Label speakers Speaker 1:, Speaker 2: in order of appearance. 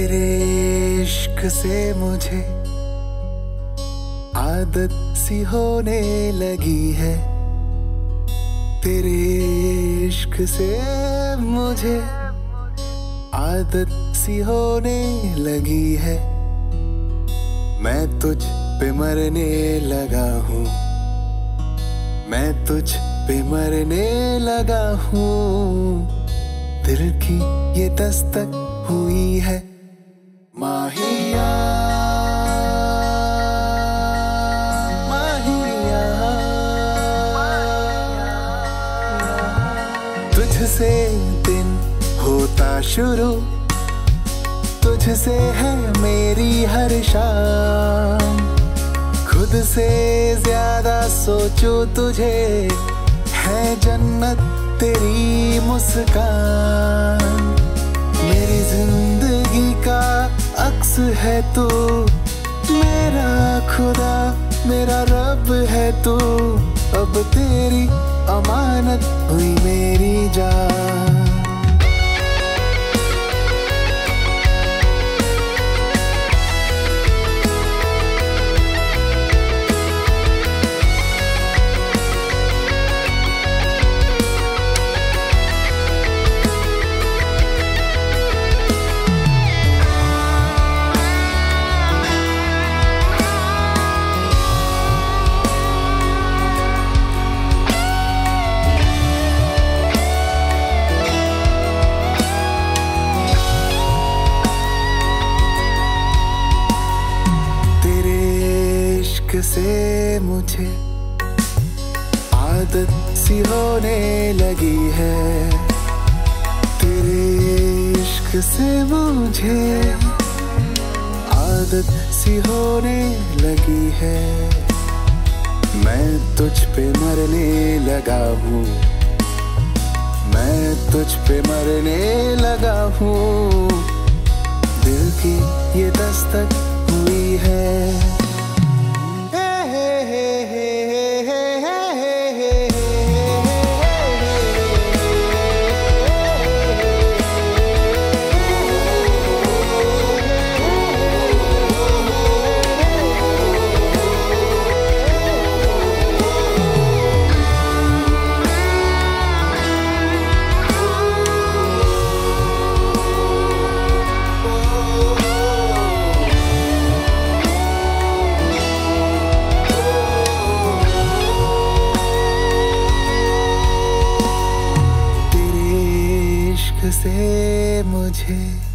Speaker 1: तेरे इश्क से मुझे आदत सी होने लगी है। तेरे इश्क से मुझे आदत सी होने लगी है। मैं तुझ पे मरने लगा हूँ। मैं तुझ पे मरने लगा हूँ। दिल की ये दस्तक हुई है। माहिया तुझसे दिन होता शुरू, तुझसे है मेरी हर शाम। खुद से ज़्यादा सोचो तुझे, है जन्नत तेरी मुस्कान। है तू मेरा खुदा मेरा रब है तू। अब तेरी अमानत हुई मेरी इश्क से मुझे आदत सी होने लगी है। तेरे इश्क से मुझे आदत सी होने लगी है। मैं तुझ पे मरने लगा हूँ। मैं तुझ पे मरने लगा हूँ। दिल की ये दस्तक से मुझे